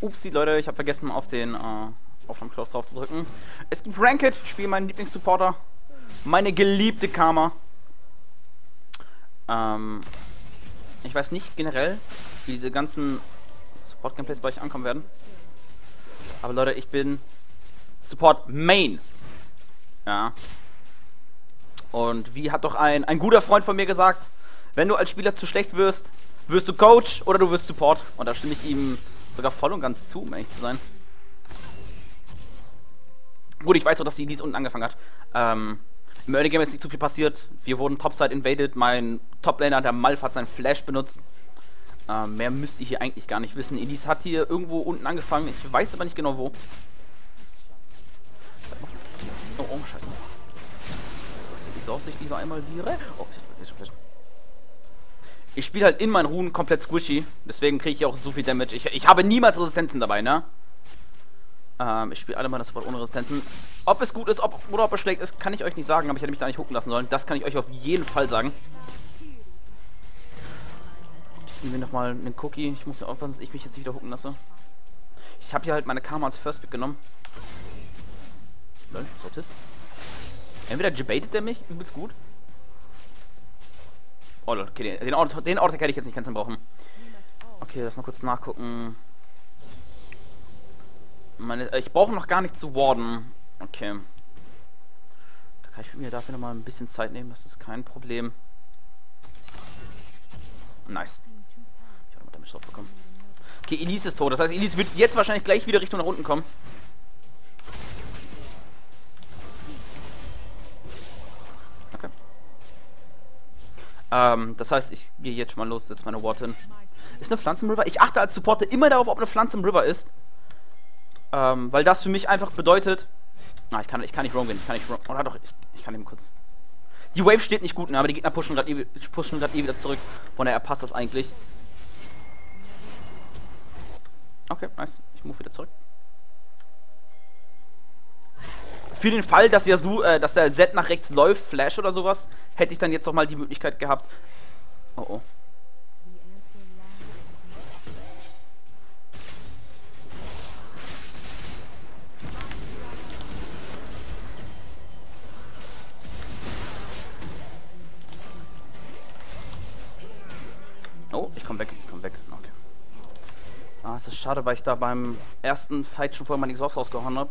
Upsi, Leute, ich habe vergessen, auf den äh, Aufnahmeknopf drauf zu drücken. Es gibt Ranked, ich spiele meinen Lieblingssupporter. Meine geliebte Karma. Ähm, ich weiß nicht generell, wie diese ganzen Support-Gameplays bei euch ankommen werden. Aber Leute, ich bin Support Main. Ja. Und wie hat doch ein, ein guter Freund von mir gesagt, wenn du als Spieler zu schlecht wirst, wirst du Coach oder du wirst Support. Und da stimme ich ihm sogar voll und ganz zu, um ehrlich zu sein. Gut, ich weiß auch, dass die dies unten angefangen hat. Ähm, Im Early Game ist nicht zu viel passiert. Wir wurden Topside invaded. Mein Toplaner, der Malf, hat seinen Flash benutzt. Ähm, mehr müsste ich hier eigentlich gar nicht wissen. Elise hat hier irgendwo unten angefangen. Ich weiß aber nicht genau wo. Oh, oh, scheiße. Die Aussicht lieber einmal hier. Oh, ich spiele halt in meinen Runen komplett squishy. Deswegen kriege ich auch so viel Damage. Ich, ich habe niemals Resistenzen dabei, ne? Ähm, ich spiele alle meine Support ohne Resistenzen. Ob es gut ist ob, oder ob es schlecht ist, kann ich euch nicht sagen. Aber ich hätte mich da nicht hucken lassen sollen. Das kann ich euch auf jeden Fall sagen. Ich nehme mir nochmal einen Cookie. Ich muss ja aufpassen, dass ich mich jetzt nicht wieder hucken lasse. Ich habe hier halt meine Karma als First Pick genommen. Lol, ist? Entweder debatet der mich übelst gut. Oh, okay, den, Ort, den Ort hätte ich jetzt nicht ganz brauchen. Okay, lass mal kurz nachgucken. Meine, äh, ich brauche noch gar nicht zu warden. Okay. Da kann ich mir dafür noch mal ein bisschen Zeit nehmen. Das ist kein Problem. Nice. Ich habe Damage drauf bekommen. Okay, Elise ist tot. Das heißt, Elise wird jetzt wahrscheinlich gleich wieder Richtung nach unten kommen. Ähm, das heißt, ich gehe jetzt schon mal los, setze meine Ward hin. Ist eine Pflanze im River? Ich achte als Supporter immer darauf, ob eine Pflanze im River ist. Ähm, weil das für mich einfach bedeutet... Na, ich kann, ich kann nicht wrong gehen. Ich kann nicht wrong... Oder doch, ich, ich kann eben kurz... Die Wave steht nicht gut, ne, aber die Gegner pushen gerade eh, pushen eh wieder zurück. Von daher passt das eigentlich. Okay, nice. Ich move wieder zurück. Für den Fall, dass, Yasu, äh, dass der Z nach rechts läuft, Flash oder sowas, hätte ich dann jetzt nochmal die Möglichkeit gehabt. Oh oh. Oh, ich komm weg, ich komm weg. Okay. Ah, es ist schade, weil ich da beim ersten Fight schon vorher mein Exhaust rausgehauen habe.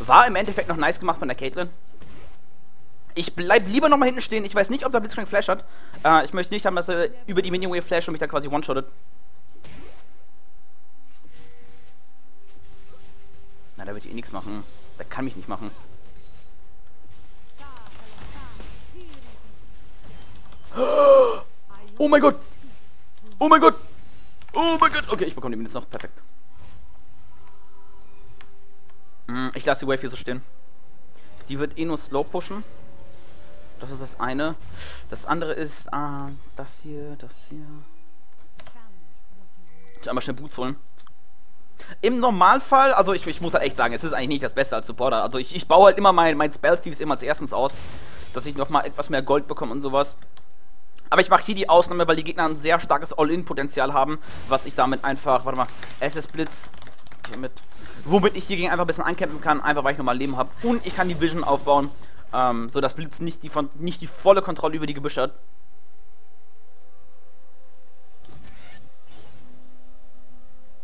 War im Endeffekt noch nice gemacht von der Caitlyn. Ich bleib lieber noch mal hinten stehen. Ich weiß nicht, ob der Blitzcrank Flash hat. Äh, ich möchte nicht haben, dass er über die Minion Wave Flash und mich da quasi one-shottet. Na, da wird eh nichts machen. Der kann mich nicht machen. Oh mein Gott! Oh mein Gott! Oh mein Gott! Okay, ich bekomme den jetzt noch. Perfekt. Ich lasse die Wave hier so stehen. Die wird eh nur slow pushen. Das ist das eine. Das andere ist, ah, das hier, das hier. Ich einmal schnell Boots holen. Im Normalfall, also ich, ich muss halt echt sagen, es ist eigentlich nicht das Beste als Supporter. Also ich, ich baue halt immer mein, mein Spell Thieves immer als erstens aus, dass ich nochmal etwas mehr Gold bekomme und sowas. Aber ich mache hier die Ausnahme, weil die Gegner ein sehr starkes All-In-Potenzial haben, was ich damit einfach, warte mal, SS-Blitz, mit, womit ich hier gegen einfach ein bisschen ankämpfen kann, einfach weil ich nochmal Leben habe. Und ich kann die Vision aufbauen, ähm, sodass Blitz nicht die, von, nicht die volle Kontrolle über die Gebüsche hat.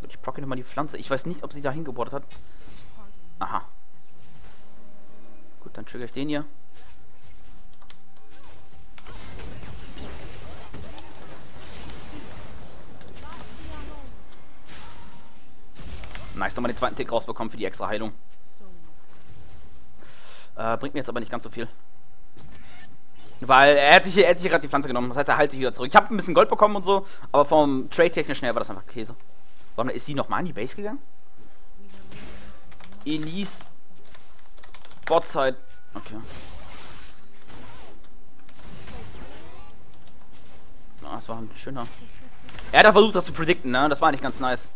Ich procke nochmal die Pflanze. Ich weiß nicht, ob sie da hingebordet hat. Aha. Gut, dann trigger ich den hier. Nice, nochmal den zweiten Tick rausbekommen für die extra Heilung. Äh, bringt mir jetzt aber nicht ganz so viel. Weil er hat sich hier, hier gerade die Pflanze genommen. Das heißt, er heilt sich wieder zurück. Ich habe ein bisschen Gold bekommen und so, aber vom Trade-technisch her war das einfach Käse. Warum ist sie nochmal in die Base gegangen? Elise. Botside. Okay. Ah, das war ein schöner. Er hat versucht, das zu predikten, ne? Das war nicht ganz nice.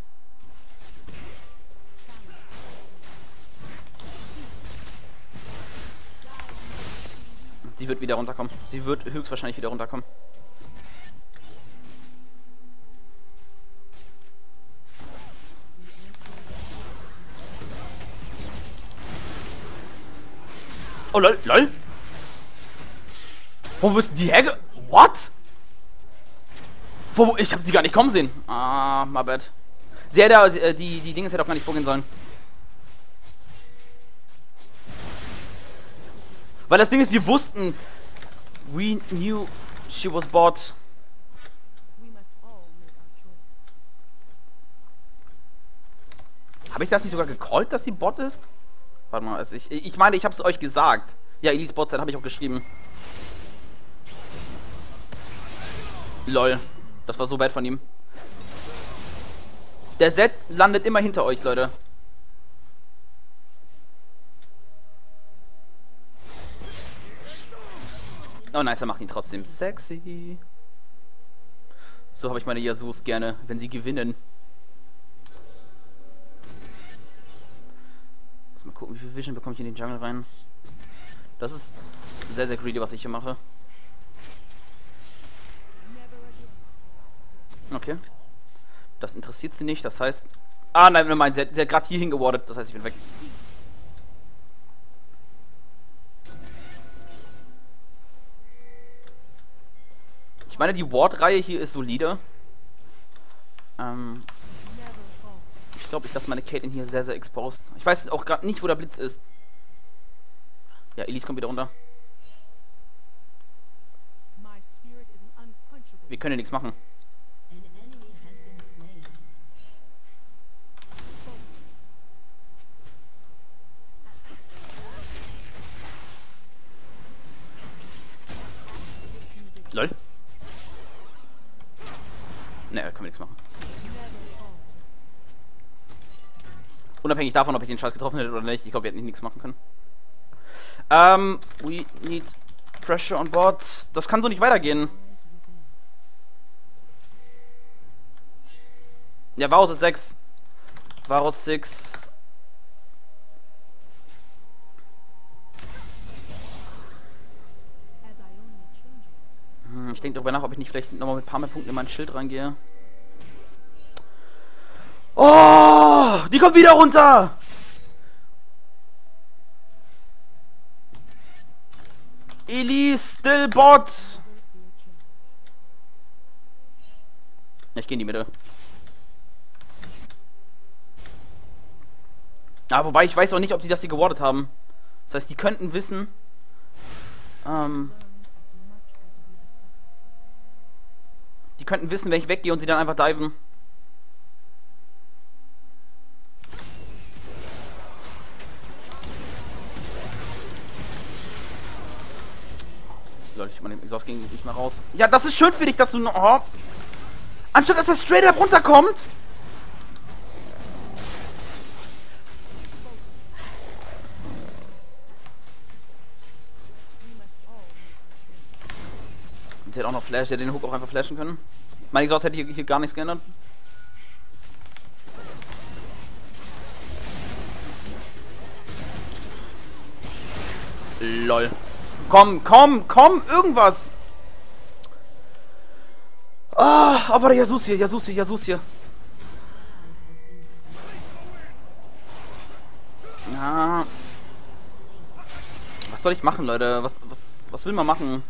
Sie wird wieder runterkommen. Sie wird höchstwahrscheinlich wieder runterkommen. Oh lol, lol. Wo bist die herge... What? Wo, ich habe sie gar nicht kommen sehen. Ah, my bad. Sie hätte, äh, die, die Dinge hätte auch gar nicht vorgehen sollen. Weil das Ding ist, wir wussten... We knew she was bought. Habe ich das nicht sogar gecallt, dass sie Bot ist? Warte mal, also ich, ich meine, ich habe es euch gesagt. Ja, Elise Botzeit habe ich auch geschrieben. Lol. Das war so bad von ihm. Der Set landet immer hinter euch, Leute. Oh nice, er macht ihn trotzdem sexy. So habe ich meine Yasus gerne, wenn sie gewinnen. Lass mal gucken, wie viel Vision bekomme ich in den Jungle rein. Das ist sehr, sehr greedy, was ich hier mache. Okay. Das interessiert sie nicht, das heißt... Ah, nein, nein, sie hat, sie hat gerade hier hingewardet, das heißt, ich bin weg. Ich meine, die Ward-Reihe hier ist solide. Ähm, ich glaube, ich lasse meine Caitlyn hier sehr, sehr exposed. Ich weiß auch gerade nicht, wo der Blitz ist. Ja, Elise kommt wieder runter. Wir können ja nichts machen. Ne, können wir nichts machen. Unabhängig davon, ob ich den Scheiß getroffen hätte oder nicht, ich glaube, wir hätten nichts machen können. Ähm, we need pressure on board. Das kann so nicht weitergehen. Ja, Varus ist 6. Varus 6. ich denke darüber nach, ob ich nicht vielleicht nochmal mit ein paar mehr Punkten in mein Schild reingehe. Oh, die kommt wieder runter. Elise, still bot. Ich gehe in die Mitte. Ah, wobei ich weiß auch nicht, ob die das hier gewardet haben. Das heißt, die könnten wissen. Ähm. Könnten wissen, wenn ich weggehe und sie dann einfach diven. Leute, ich meine, Exhaust ging nicht mehr raus. Ja, das ist schön für dich, dass du... Oh. Anstatt dass er straight up runterkommt. Noch Flash, hätte den Hook auch einfach flashen können. Meine Exhaust hätte hier, hier gar nichts geändert. Lol. Komm, komm, komm, irgendwas. Ah, oh, warte, Jesus hier, Jesus hier, Jesus hier. Ja. Was soll ich machen, Leute? Was, was, was will man machen?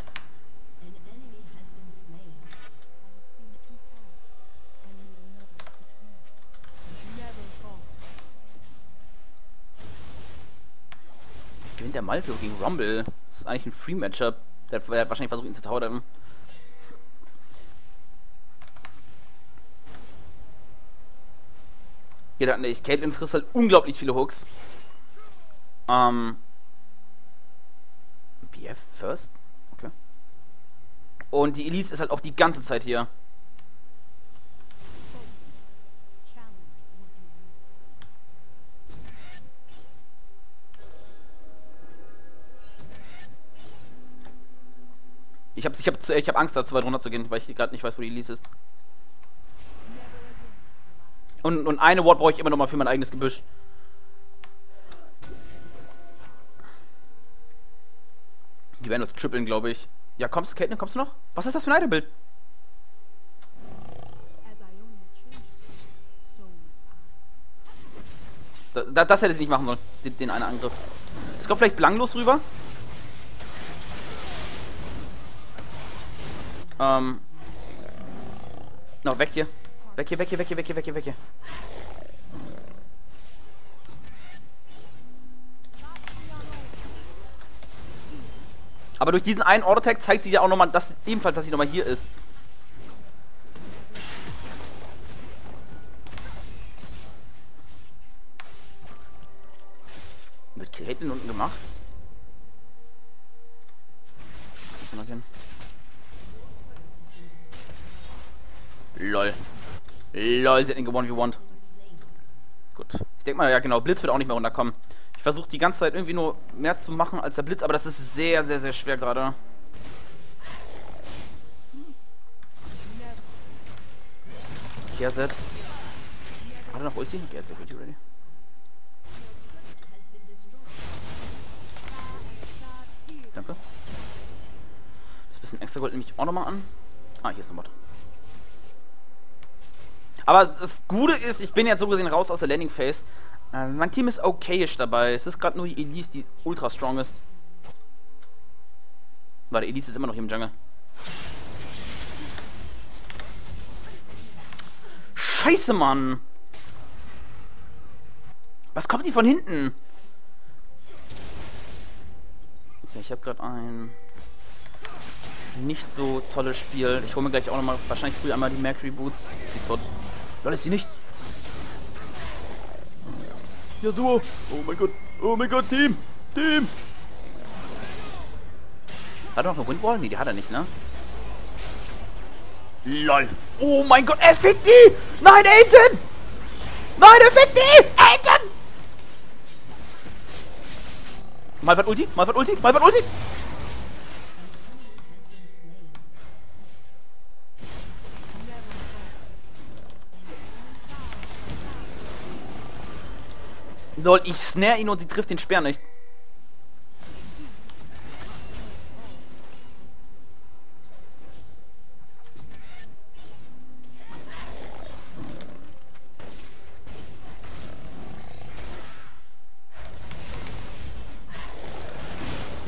Malfio gegen Rumble? Das ist eigentlich ein Free-Matchup. Der, der wahrscheinlich versucht, ihn zu taudern. Jeder hat nicht. Caitlyn frisst halt unglaublich viele Hooks. Ähm. BF first? Okay. Und die Elise ist halt auch die ganze Zeit hier. Habe ich hab, ich hab Angst, da zu weit runter zu gehen, weil ich gerade nicht weiß, wo die Elise ist. Und, und eine Ward brauche ich immer noch mal für mein eigenes Gebüsch. Die werden das trippeln, glaube ich. Ja, kommst du, Caitlin, kommst du noch? Was ist das für ein Itembild? Da, das hätte sie nicht machen sollen, den, den einen Angriff. Es kommt vielleicht belanglos rüber. Ähm. No, weg hier. Weg hier, weg hier, weg hier, weg hier, weg hier, weg hier. Aber durch diesen einen Auto-Tag zeigt sich ja auch nochmal, dass ebenfalls, dass sie nochmal hier ist. Lol, sie hat ihn gewonnen wie want. Gut. Ich denke mal, ja genau, Blitz wird auch nicht mehr runterkommen. Ich versuche die ganze Zeit irgendwie nur mehr zu machen als der Blitz, aber das ist sehr, sehr, sehr schwer gerade. Kehrset. Hat er noch Ulti? Hat Ulti ready. Danke. Das bisschen extra Gold nehme ich auch nochmal an. Ah, hier ist ein Bot. Aber das Gute ist, ich bin jetzt so gesehen raus aus der Landing Phase. Äh, mein Team ist okayisch dabei. Es ist gerade nur die Elise, die ultra strong ist. Warte, Elise ist immer noch hier im Jungle. Scheiße, Mann! Was kommt die von hinten? Okay, ich habe gerade ein nicht so tolles Spiel. Ich hole mir gleich auch nochmal wahrscheinlich früh einmal die Mercury Boots. Sie ist dort Lol, ist sie nicht? Yasuo! Oh mein Gott! Oh mein Gott, Team! Team! Hat er noch eine Windwall? Nee, die hat er nicht, ne? LOL! Oh mein Gott, er fickt die! Nein, Aiden! Nein, er fickt die! Aiden! Malvat Ulti, Malvat Ulti, Malvat Ulti! Lol, ich snare ihn und sie trifft den Speer nicht.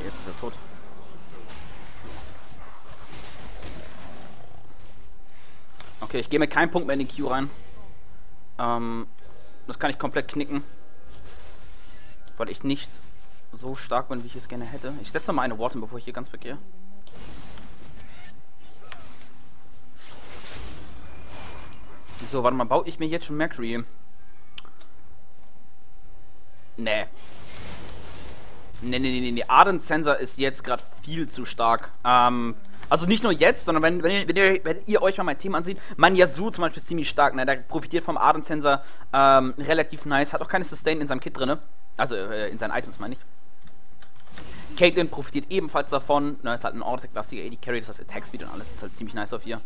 Jetzt ist er tot. Okay, ich gehe mir keinen Punkt mehr in den Q rein. Ähm, das kann ich komplett knicken weil ich nicht so stark bin, wie ich es gerne hätte. Ich setze mal eine Worte, bevor ich hier ganz weggehe. So, warte mal, baue ich mir jetzt schon Mercury? Nee. Nee, nee, nee, nee. Arden Sensor ist jetzt gerade viel zu stark. Ähm, also nicht nur jetzt, sondern wenn, wenn, ihr, wenn, ihr, wenn ihr euch mal mein Team ansieht, mein Yasuo zum Beispiel ist ziemlich stark, ne? Der profitiert vom Arden Sensor ähm, relativ nice, hat auch keine Sustain in seinem Kit drin. Also äh, in seinen Items meine ich. Caitlyn profitiert ebenfalls davon. Ne, ist halt ein Auto-Attack-lastiger AD Carry, das heißt Attack Speed und alles ist halt ziemlich nice auf ihr.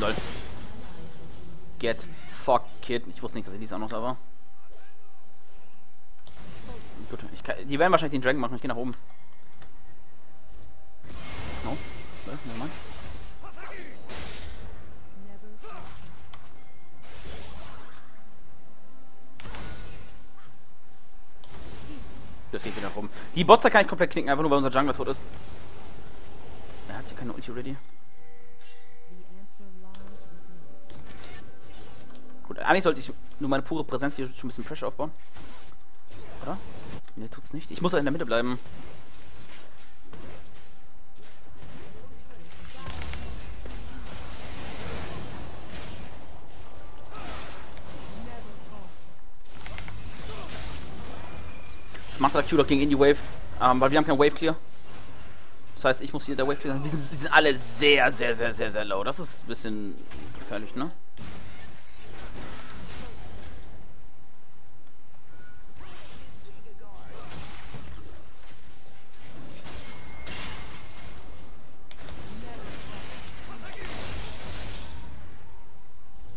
Lol. Get fuck kid. Ich wusste nicht, dass Elise auch noch da war. Gut, kann, die werden wahrscheinlich den Dragon machen. Ich gehe nach oben. No. Never mind. Das geht wieder rum. Die Bots kann ich komplett knicken, einfach nur weil unser Jungler tot ist. Er hat hier keine Ulti ready. Gut, eigentlich sollte ich nur meine pure Präsenz hier schon ein bisschen Pressure aufbauen. Oder? Ne, tut's nicht. Ich muss in der Mitte bleiben. Das macht der Q doch gegen Indie Wave, ähm, weil wir haben kein Wave Clear. Das heißt, ich muss hier der Wave Clear. Wir sind, wir sind alle sehr, sehr, sehr, sehr, sehr low. Das ist ein bisschen gefährlich, ne?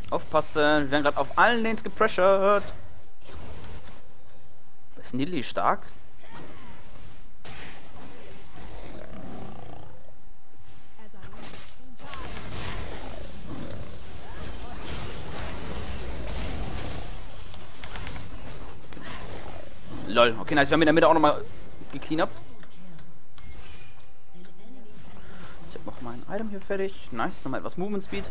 Aufpassen, wir werden gerade auf allen Lanes gepressured. Ist Nilly stark? Lol. Okay, nice. Wir haben in der Mitte auch nochmal gecleanupt. Ich habe noch mein Item hier fertig. Nice. Nochmal etwas Movement Speed.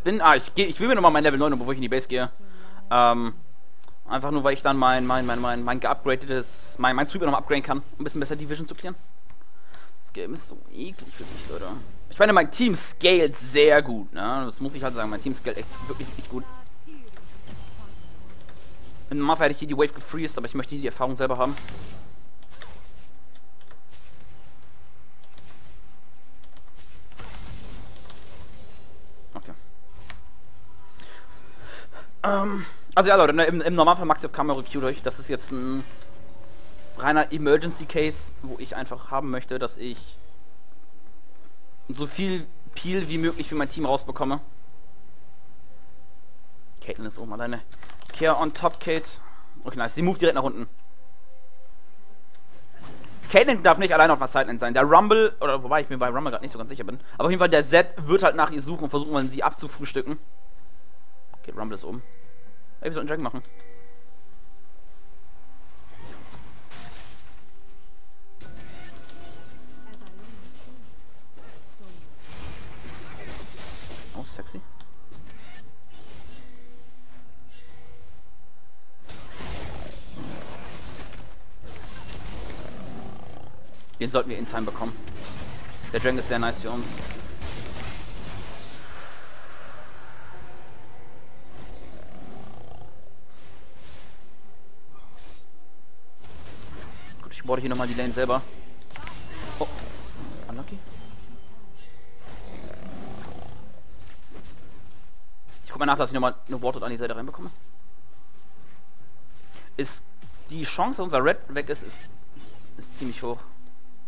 Ich bin, ah, ich, geh, ich will mir nochmal mein Level 9, bevor ich in die Base gehe. Ähm, einfach nur, weil ich dann mein, mein, mein, mein, mein geupgradetes, mein, mein Sweeper nochmal upgraden kann, um ein bisschen besser Division zu klären. Das Game ist so eklig für mich, Leute. Ich meine, mein Team scaled sehr gut, ne? Das muss ich halt sagen, mein Team scaled echt wirklich richtig gut. In Normalfall hätte ich hier die Wave gefreezed, aber ich möchte hier die Erfahrung selber haben. Ähm, also ja, Leute, ne, im, im Normalfall macht auf Camera Q durch. Das ist jetzt ein reiner Emergency Case, wo ich einfach haben möchte, dass ich so viel Peel wie möglich für mein Team rausbekomme. Caitlyn ist oben alleine. Care on top, Kate. Okay, nice. Sie move direkt nach unten. Caitlyn darf nicht alleine auf der Sideline sein. Der Rumble, oder wobei ich mir bei Rumble gerade nicht so ganz sicher bin, aber auf jeden Fall der Z wird halt nach ihr suchen und versuchen, sie abzufrühstücken. Okay, Rumble ist oben. Ey, wir sollten Dragon machen. Oh, sexy. Den sollten wir in Time bekommen. Der Dragon ist sehr nice für uns. Board hier nochmal die Lane selber. Oh. Unlucky. Ich guck mal nach, dass ich nochmal eine Ward an die Seite reinbekomme. Ist die Chance, dass unser Red weg ist, ist, ist ziemlich hoch.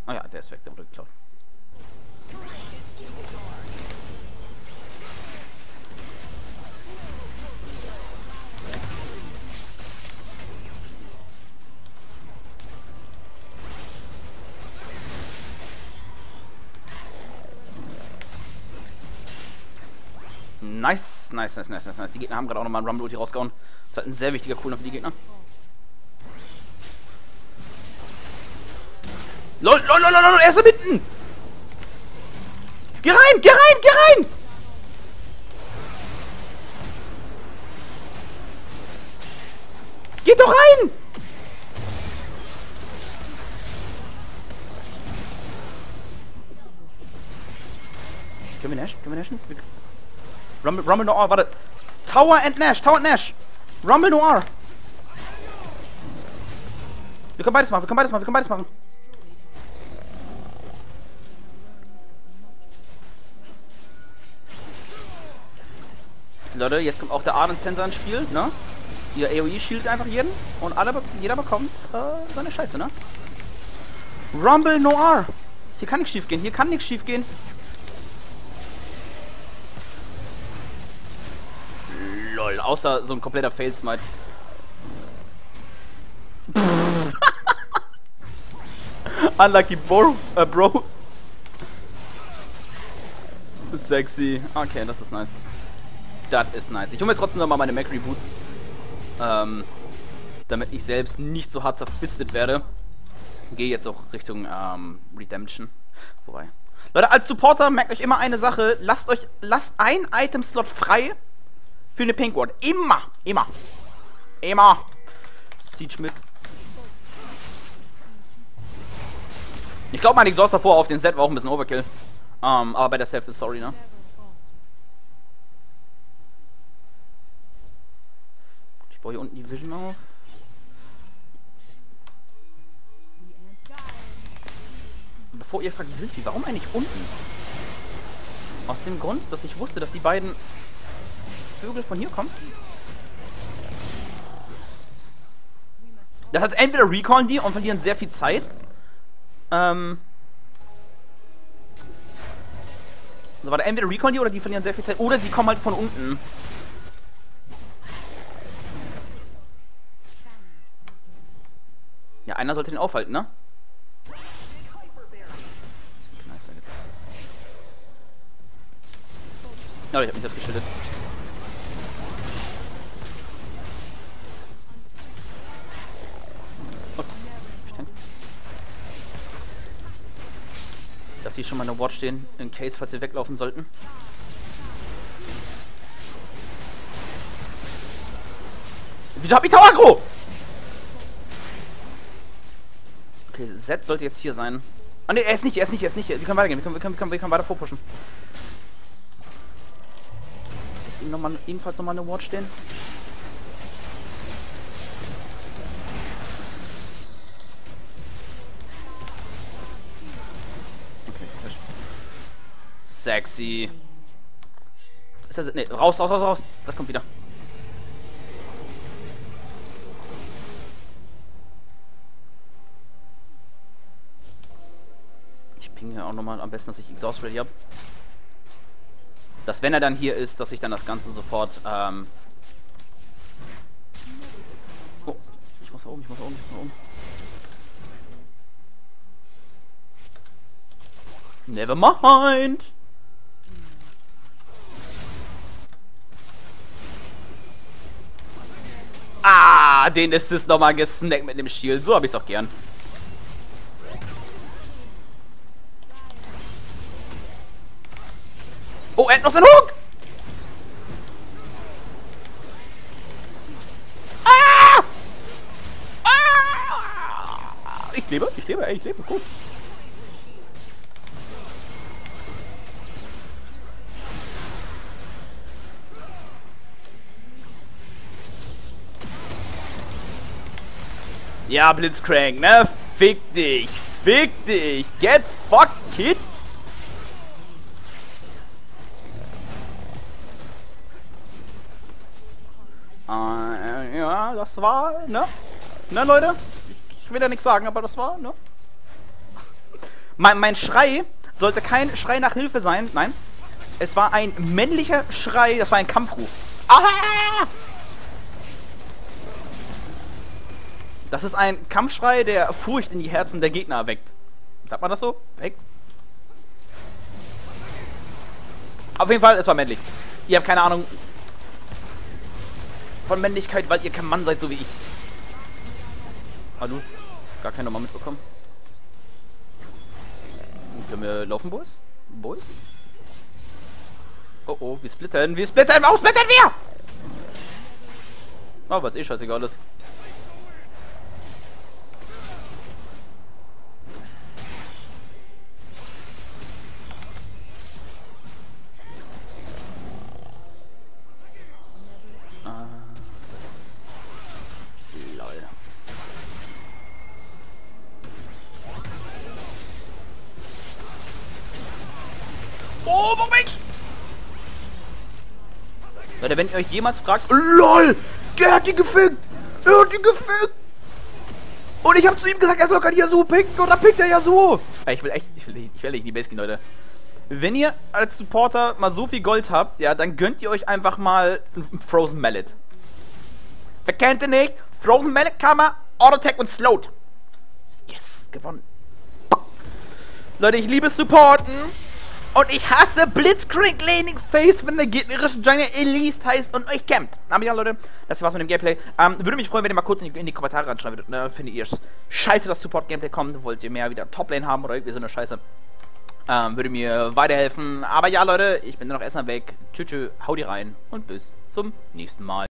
Ah ja, der ist weg, der wurde geklaut. Nice, nice, nice, nice, nice. Die Gegner haben gerade auch nochmal einen Rumble Ulti rausgehauen. Das ist halt ein sehr wichtiger Cooldown für die Gegner. LOL, LOL, LOL, LOL, er ist da mitten! Geh rein, geh rein, geh rein! Geht doch rein! Können wir Nash? Können wir Nash? Rumble, Rumble Noir, warte. Tower and Nash, Tower and Nash. Rumble Noir. Wir können beides machen, wir können beides machen, wir können beides machen. Leute, jetzt kommt auch der Arden Sensor ins Spiel, ne? Ihr AoE shieldet einfach jeden und alle, jeder bekommt äh, seine Scheiße, ne? Rumble Noir. Hier kann nichts schief gehen, hier kann nichts schief gehen. Außer so ein kompletter Fail-Smite. Unlucky Bro, äh, Bro. Sexy. Okay, das ist nice. Das ist nice. Ich hole mir jetzt trotzdem nochmal meine Macri Boots. Ähm, damit ich selbst nicht so hart zerfistet werde. Gehe jetzt auch Richtung ähm, Redemption. Wobei. Leute, als Supporter merkt euch immer eine Sache. Lasst euch, lasst ein Item-Slot frei für eine Pink Ward. Immer. Immer. Immer. Siege mit. Ich glaube, mein Exhaust davor auf den Set war auch ein bisschen Overkill. Um, ähm, aber bei der Self ist sorry, ne? Ich baue hier unten die Vision auf. Bevor ihr fragt, Silphi, warum eigentlich unten? Aus dem Grund, dass ich wusste, dass die beiden Vögel von hier kommen? Das heißt, entweder recallen die und verlieren sehr viel Zeit. Ähm. Also warte, entweder recallen die oder die verlieren sehr viel Zeit. Oder die kommen halt von unten. Ja, einer sollte den aufhalten, ne? ich hab mich selbst geschüttet. Dass hier schon mal eine Watch stehen, in case, falls wir weglaufen sollten. Wieso hab ich Tauagro? Okay, Z sollte jetzt hier sein. Ah ne, er ist nicht, er ist nicht, er ist nicht. Wir können weitergehen, wir können, wir können, wir können, wir können weiter vorpushen. Noch mal, ebenfalls nochmal eine Ward stehen. Sexy. Ist das, ne, raus, raus, raus, raus. Das kommt wieder. ping hier auch nochmal am besten, dass ich Exhaust ready habe. Dass wenn er dann hier ist, dass ich dann das Ganze sofort, ähm Oh, ich muss da oben, ich muss da oben, ich muss da oben. Never mind! Ah, den ist es nochmal gesnackt mit dem Shield. So habe ich es auch gern. Oh, er hat noch seinen Hook! Ah! Ah! Ich lebe, ich lebe, ich lebe, gut. Ja, Blitzcrank, ne? Fick dich, fick dich, get fucked, kid. Äh, ja, das war, ne? Ne, Leute? Ich, ich will ja nichts sagen, aber das war, ne? Mein, mein Schrei sollte kein Schrei nach Hilfe sein. Nein. Es war ein männlicher Schrei, das war ein Kampfruf. Aha! Das ist ein Kampfschrei, der Furcht in die Herzen der Gegner erweckt. Sagt man das so? Weg. Auf jeden Fall, es war männlich. Ihr habt keine Ahnung, von Männlichkeit, weil ihr kein Mann seid, so wie ich. Hallo? Gar keine Nummer mitbekommen. Können wir laufen, Boys? Boys? Oh oh, wir splittern, wir splittern, warum splittern wir? Oh, was eh scheißegal ist. Leute, wenn ihr euch jemals fragt, LOL! Der hat die gefickt! Der hat die gefickt! Und ich habe zu ihm gesagt, er soll kein Yasuo picken und dann pickt er Yasuo! Ich will echt, ich will, ich will echt die Base gehen, Leute. Wenn ihr als Supporter mal so viel Gold habt, ja, dann gönnt ihr euch einfach mal Frozen Mallet. Wer kennt den nicht? Frozen Mallet Kammer, Auto Attack und Slowed. Yes, gewonnen. Leute, ich liebe Supporten. Und ich hasse Blitzcrank Laning Face, wenn der gegnerische Jungle Elise heißt und euch campt. Aber ja, Leute, das war's mit dem Gameplay. Ähm, würde mich freuen, wenn ihr mal kurz in die, in die Kommentare reinschreiben würdet. Ne? Findet ihr es scheiße, dass Support-Gameplay kommt? Wollt ihr mehr wieder Top-Lane haben oder irgendwie so eine Scheiße? Ähm, würde mir weiterhelfen. Aber ja, Leute, ich bin dann noch erstmal weg. Tschüss, tschüss, hau die rein und bis zum nächsten Mal.